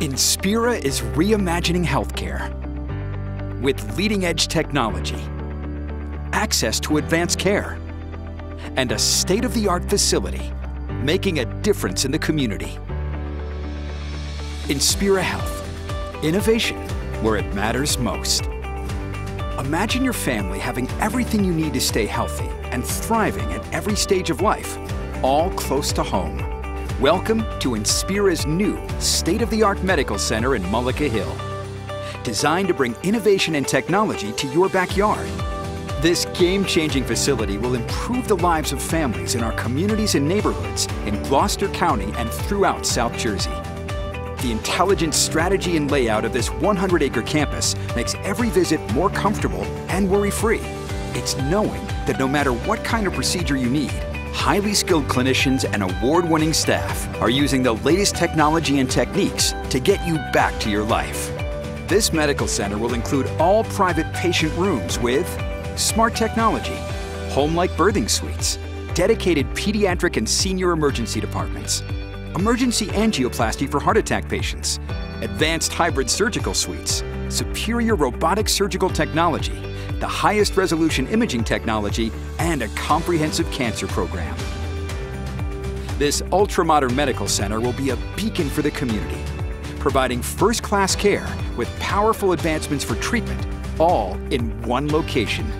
Inspira is reimagining healthcare with leading-edge technology, access to advanced care, and a state-of-the-art facility making a difference in the community. Inspira Health, innovation where it matters most. Imagine your family having everything you need to stay healthy and thriving at every stage of life, all close to home. Welcome to Inspira's new state-of-the-art medical center in Mullica Hill. Designed to bring innovation and technology to your backyard. This game-changing facility will improve the lives of families in our communities and neighborhoods in Gloucester County and throughout South Jersey. The intelligent strategy and layout of this 100-acre campus makes every visit more comfortable and worry-free. It's knowing that no matter what kind of procedure you need, highly skilled clinicians and award-winning staff are using the latest technology and techniques to get you back to your life. This medical center will include all private patient rooms with smart technology, home-like birthing suites, dedicated pediatric and senior emergency departments, emergency angioplasty for heart attack patients, advanced hybrid surgical suites, superior robotic surgical technology, the highest resolution imaging technology, and a comprehensive cancer program. This ultra-modern medical center will be a beacon for the community, providing first-class care with powerful advancements for treatment, all in one location.